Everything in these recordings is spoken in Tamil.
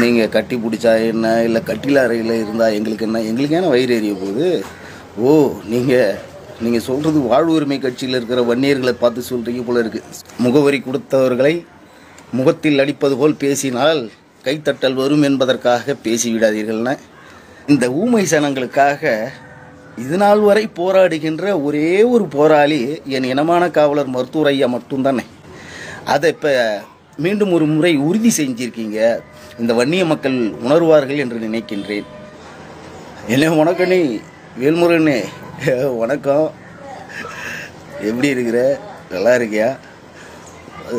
நீங்கள் கட்டி பிடிச்சா என்ன? இல்லை கட்டில அறையில் இருந்தால் எங்களுக்கு என்ன? எங்களுக்கு ஏன்னா வயிறு எறிய போகுது? ஓ நீங்கள் நீங்கள் சொல்கிறது வாழ்வு உரிமை கட்சியில் இருக்கிற வன்னியர்களை பார்த்து சொல்கிறீங்க போல இருக்குது முகவரி கொடுத்தவர்களை முகத்தில் அடிப்பது போல் பேசினால் கைத்தட்டல் வரும் என்பதற்காக பேசிவிடாதீர்கள்ன. இந்த ஊமை சனங்களுக்காக இது நாள் வரை போராடுகின்ற ஒரே ஒரு போராளி என் இனமான காவலர் மருத்துவர் ஐயா மட்டும்தானே. அதை இப்போ மீண்டும் ஒரு முறை உறுதி செஞ்சிருக்கீங்க. இந்த வன்னிய மக்கள் உணர்வார்கள் என்று நினைக்கின்றேன். என்ன நீ வேல்முருகனே. வணக்கம். எப்படி இருக்கிற? நல்லா இருக்கியா?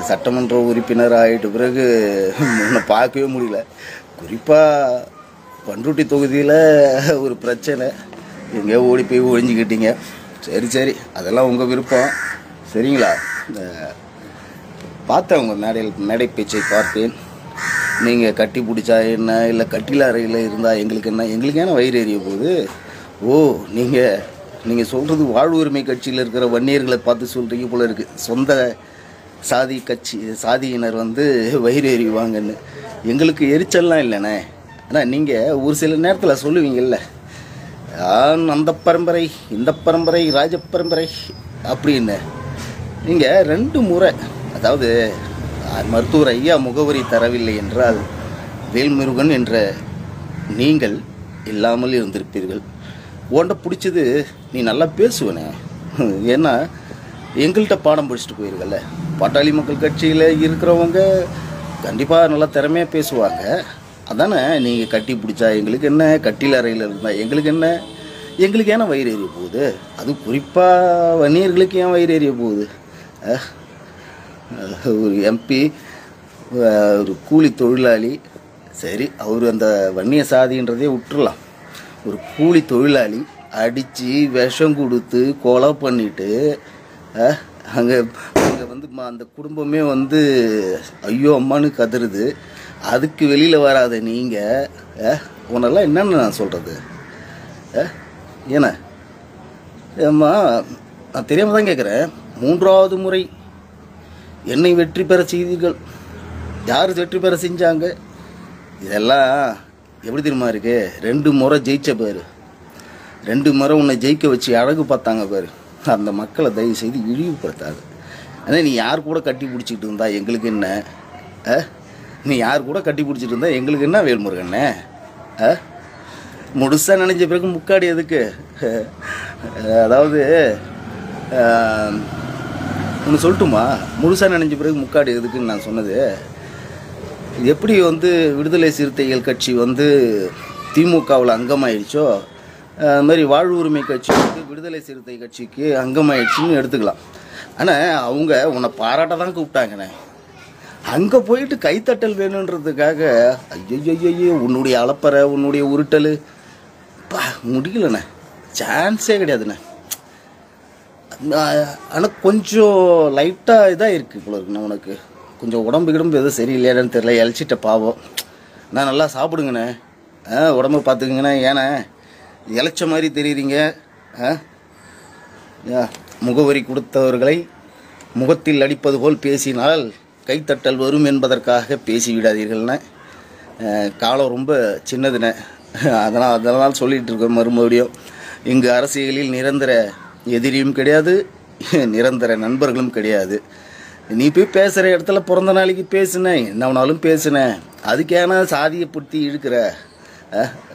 சட்டமன்ற உறுப்பினர் ஆகிட்ட பிறகு உன்னை பார்க்கவே முடியல. குறிப்பாக பண்ருட்டி தொகுதியில் ஒரு பிரச்சனை. எங்கேயோ ஓடி போய் ஒழிஞ்சிக்கிட்டீங்க. சரி சரி. அதெல்லாம் உங்கள் விருப்பம். சரிங்களா? இந்த பார்த்தேன் உங்கள் மேடையில் மேடை பேச்சை பார்த்தேன். நீங்கள் கட்டி பிடிச்சா என்ன? இல்லை கட்டில அறையில் இருந்தால் எங்களுக்கு என்ன? எங்களுக்கு ஏன்னா வயிறு எறிய போகுது? ஓ நீங்கள் நீங்கள் சொல்கிறது வாழ்வு உரிமை கட்சியில் இருக்கிற வன்னியர்களை பார்த்து சொல்கிறீங்க போல இருக்குது சொந்த சாதி கட்சி சாதியினர் வந்து வயிறு எறிவாங்கன்னு எங்களுக்கு எரிச்சல்லாம் இல்லைண்ணே. ஆனால் நீங்கள் ஒரு சில நேரத்தில் சொல்லுவீங்கல்ல நான் அந்த பரம்பரை இந்த பரம்பரை ராஜ பரம்பரை அப்படின்னு. நீங்கள் ரெண்டு முறை அதாவது மருத்துவர் ஐயா முகவரி தரவில்லை என்றால் வேல்முருகன் என்ற நீங்கள் இல்லாமல் இருந்திருப்பீர்கள். உன்ட பிடிச்சது நீ நல்லா பேசுவனே. ஏன்னா எங்கள்கிட்ட பாடம் படிச்சுட்டு போயிருக்கல பாட்டாளி மக்கள் கட்சியில் இருக்கிறவங்க கண்டிப்பாக நல்லா திறமையாக பேசுவாங்க. அதானே நீங்கள் கட்டி பிடிச்சா எங்களுக்கு என்ன? கட்டில் அறையில் இருந்தால் எங்களுக்கு என்ன? எங்களுக்கு ஏன்னா வயிறு எறிய போகுது? அது குறிப்பாக வன்னியர்களுக்கு ஏன் வயிறு எறிய போகுது? ஒரு எம்பி ஒரு கூலி தொழிலாளி. சரி அவர் அந்த வன்னிய சாதின்றதே விட்டுறலாம். ஒரு கூலி தொழிலாளி அடித்து விஷம் கொடுத்து கொலை பண்ணிட்டு அங்கே அங்கே வந்து அந்த குடும்பமே வந்து ஐயோ அம்மான்னு கதறுது. அதுக்கு வெளியில் வராத நீங்கள் உன்னெல்லாம் என்னென்னு நான் சொல்கிறது ஏன்னா ஏம்மா நான் தெரியாமல் தான் கேட்குறேன் மூன்றாவது முறை என்னை வெற்றி பெற செய்தீர்கள். யார் வெற்றி பெற செஞ்சாங்க? இதெல்லாம் எப்படி தெரியுமா இருக்கு? ரெண்டு முறை ஜெயிச்ச பேர். ரெண்டு முறை உன்னை ஜெயிக்க வச்சு அழகு பார்த்தாங்க பேர். அந்த மக்களை தயவு செய்து இழிவுபடுத்தாது. ஆனால் நீ யார் கூட கட்டி பிடிச்சிட்டு இருந்தா எங்களுக்கு என்ன? ஆ? நீ யார் கூட கட்டி பிடிச்சிட்டு இருந்தா எங்களுக்கு என்ன வேல்முருகண்ணே ஆ? முழுசாக நினைஞ்ச பிறகு முக்காடி எதுக்கு? அதாவது ஒன்று சொல்லட்டுமா? முழுசாக நினைஞ்ச பிறகு முக்காடி எதுக்குன்னு நான் சொன்னது. இது எப்படி வந்து விடுதலை சிறுத்தைகள் கட்சி வந்து திமுகவில் அங்கமாயிடுச்சோ அது மாதிரி வாழ்வு உரிமை கட்சி வந்து விடுதலை சிறுத்தை கட்சிக்கு அங்கமாயிடுச்சுன்னு எடுத்துக்கலாம். ஆனால் அவங்க உன்னை பாராட்ட தான் கூப்பிட்டாங்கண்ணே. அங்கே போயிட்டு கைத்தட்டல் வேணுன்றதுக்காக ஐயோ உன்னுடைய அலப்பறை உன்னுடைய உருட்டல். பா முடியலண்ணே. சான்ஸே கிடையாதுண்ணே. ஆனால் கொஞ்சம் லைட்டாக இதாக இருக்குது போல இருக்குண்ணே உனக்கு. கொஞ்சம் உடம்பு கிடம்பு எதுவும் சரியில்லையான்னு தெரியல. இழைச்சிட்ட பாவம். நான் நல்லா சாப்பிடுங்கண்ணே. ஆ உடம்பு பார்த்துக்குங்கண்ணே. ஏண்ணே இழைச்ச மாதிரி தெரியுறீங்க. ஆ? முகவரி கொடுத்தவர்களை முகத்தில் அடிப்பது போல் பேசினால் கைத்தட்டல் வரும் என்பதற்காக பேசிவிடாதீர்கள்ண்ணே. காலம் ரொம்ப சின்னதுண்ணே. அதனால் அதனால் சொல்லிகிட்டு இருக்கோம் மறுபடியும். இங்கு அரசியலில் நிரந்தர எதிரியும் கிடையாது நிரந்தர நண்பர்களும் கிடையாது. நீ போய் பேசுகிற இடத்துல பிறந்த நாளைக்கு பேசுனேன் என்ன வேணாலும் பேசுனேன் அதுக்கேனா சாதியை பிடித்தி இழுக்கிற?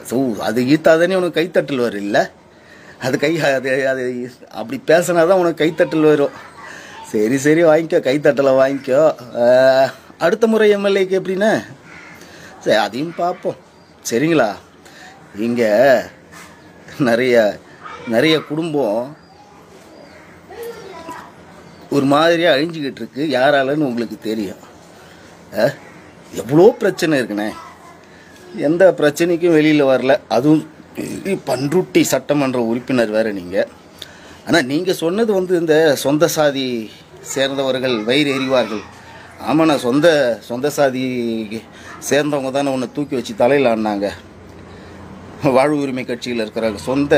ஸோ அது ஈத்தாதானே உனக்கு கைத்தட்டல் வரும் இல்லை அது கை அது அது அப்படி பேசினா தான் உனக்கு கைத்தட்டல் வரும். சரி சரி வாங்கிக்கோ கைத்தட்டலை வாங்கிக்கோ. அடுத்த முறை எம்எல்ஏக்கு எப்படின்னா? சரி அதையும் பார்ப்போம். சரிங்களா? இங்கே நிறைய நிறைய குடும்பம் ஒரு மாதிரியாக அழிஞ்சிக்கிட்டு இருக்கு யாராலன்னு உங்களுக்கு தெரியும். எவ்வளோ பிரச்சனை இருக்குண்ணே. எந்த பிரச்சனைக்கும் வெளியில் வரல. அதுவும் பெரிய பன்ருட்டி சட்டமன்ற உறுப்பினர் வேறு நீங்கள் ஆனால் நீங்கள் சொன்னது வந்து இந்த சொந்த சாதி சேர்ந்தவர்கள் வயிறு எறிவார்கள் ஆமாண்ணா சொந்த சொந்த சாதி சேர்ந்தவங்க தானே உன்னை தூக்கி வச்சு தலையில் ஆடினாங்க. வாழ்வு உரிமை கட்சியில் இருக்கிற சொந்த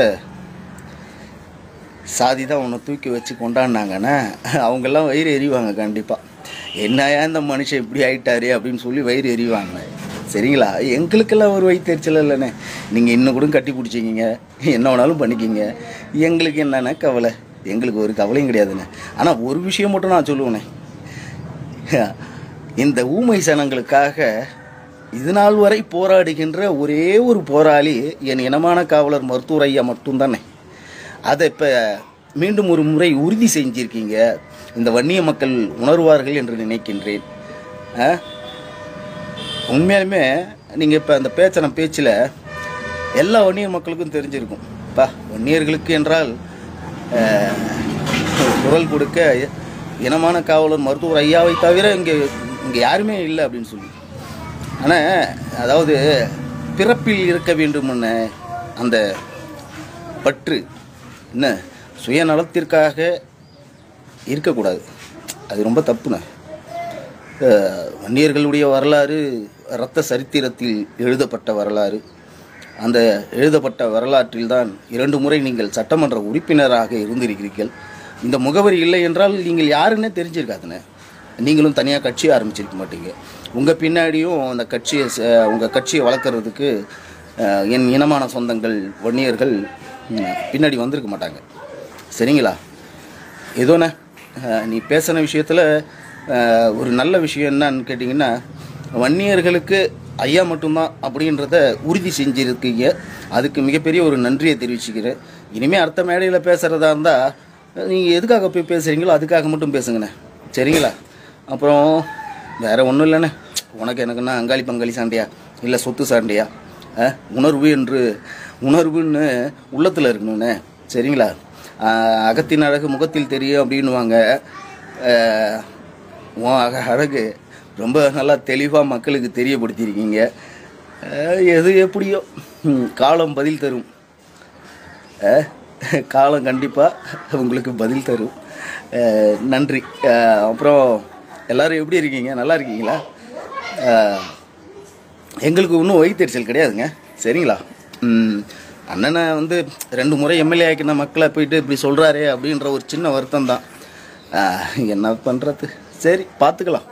சாதி தான் உன்னை தூக்கி வச்சு கொண்டாடினாங்கன்னா அவங்கெல்லாம் வயிறு எறிவாங்க கண்டிப்பாக என்னையா இந்த மனுஷன் இப்படி ஆகிட்டாரு அப்படின்னு சொல்லி வயிறு எறிவாங்க சரிங்களா? எங்களுக்கெல்லாம் ஒரு வயிற்றுச்சல் இல்லைண்ணே. நீங்கள் இன்னும் கூட கட்டி பிடிச்சிக்கிங்க. என்ன வேணாலும் பண்ணிக்கிங்க. எங்களுக்கு என்னண்ணே கவலை? எங்களுக்கு ஒரு கவலையும் கிடையாதுண்ணே. ஆனால் ஒரு விஷயம் மட்டும் நான் சொல்லுவேண்ணே. இந்த ஊமை சனங்களுக்காக இது நாள் வரை போராடுகின்ற ஒரே ஒரு போராளி என் இனமான காவலர் மருத்துவர் ஐயா மட்டும்தானே அதை இப்போ மீண்டும் ஒரு முறை உறுதி செஞ்சிருக்கீங்க. இந்த வன்னிய மக்கள் உணர்வார்கள் என்று நினைக்கின்றேன். உண்மையாலுமே நீங்கள் இப்போ அந்த பேச்சின பேச்சில் எல்லா வன்னியர் மக்களுக்கும் தெரிஞ்சிருக்கும். பா வன்னியர்களுக்கு என்றால் குரல் கொடுக்க இனமான காவலர் மருத்துவர் ஐயாவை தவிர இங்கே இங்கே யாருமே இல்லை அப்படின்னு சொல்லி. ஆனால் அதாவது பிறப்பில் இருக்க வேண்டும்னு அந்த பற்று என்ன? சுயநலத்திற்காக இருக்கக்கூடாது. அது ரொம்ப தப்புண்ணே வன்னியர்களுடைய வரலாறு இரத்த சரித்திரத்தில் எழுதப்பட்ட வரலாறு. அந்த எழுதப்பட்ட வரலாற்றில் தான் இரண்டு முறை நீங்கள் சட்டமன்ற உறுப்பினராக இருந்திருக்கிறீர்கள். இந்த முகவரி இல்லை என்றால் நீங்கள் யாருன்னே தெரிஞ்சிருக்காதுண்ணே நீங்களும் தனியாக கட்சி ஆரம்பிச்சிருக்க மாட்டீங்க. உங்கள் பின்னாடியும் அந்த கட்சியை உங்கள் கட்சியை வளர்க்குறதுக்கு என் இனமான சொந்தங்கள் வன்னியர்கள் பின்னாடி வந்திருக்க மாட்டாங்க. சரிங்களா? ஏதோண்ணே நீ பேசின விஷயத்தில் ஒரு நல்ல விஷயம் என்னன்னு கேட்டிங்கன்னா வன்னியர்களுக்கு ஐயா மட்டும்தான் அப்படின்றத உறுதி செஞ்சுருக்கீங்க. அதுக்கு மிகப்பெரிய ஒரு நன்றியை தெரிவிச்சுக்கிறேன். இனிமேல் அடுத்த மேடையில் பேசுகிறதா இருந்தால் நீங்கள் எதுக்காக போய் பேசுகிறீங்களோ அதுக்காக மட்டும் பேசுங்கண்ணே. சரிங்களா? அப்புறம் வேறு ஒன்றும் இல்லைண்ணே. உனக்கு எனக்குன்னா அங்காளி பங்காளி சாண்டியா இல்லை சொத்து சாண்டியா உணர்வு என்று உணர்வுன்னு உள்ளத்தில் இருக்கணுண்ணே சரிங்களா? அகத்தின் அழகு முகத்தில் தெரியும் அப்படின்னுவாங்க. உன் அக அழகு. ரொம்ப நல்லா தெளிவாக மக்களுக்கு தெரியப்படுத்தியிருக்கீங்க. எது எப்படியோ காலம் பதில் தரும். காலம் கண்டிப்பாக உங்களுக்கு பதில் தரும். நன்றி. அப்புறம் எல்லோரும் எப்படி இருக்கீங்க? நல்லா இருக்கீங்களா? எங்களுக்கு ஒன்றும் வயிற்றுச்சல் கிடையாதுங்க. சரிங்களா? அண்ணனை வந்து ரெண்டு முறை எம்எல்ஏ ஆக்கின மக்களை போயிட்டு இப்படி சொல்கிறாரே அப்படின்ற ஒரு சின்ன வருத்தம் தான். என்ன பண்ணுறது சரி பார்த்துக்கலாம்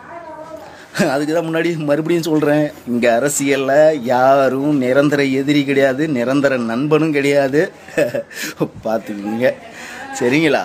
அதுக்கு தான் முன்னாடி மறுபடியும் சொல்கிறேன் இங்கே அரசியலில் யாரும் நிரந்தர எதிரி கிடையாது நிரந்தர நண்பனும் கிடையாது. பார்த்துக்கிங்க சரிங்களா?